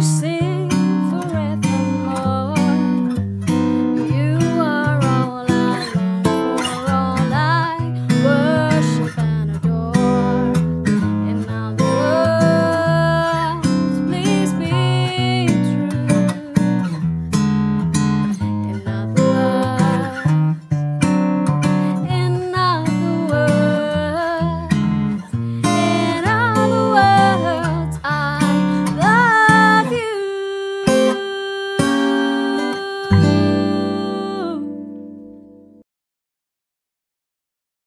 to say